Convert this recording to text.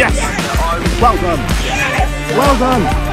Yes! Well done! Well done!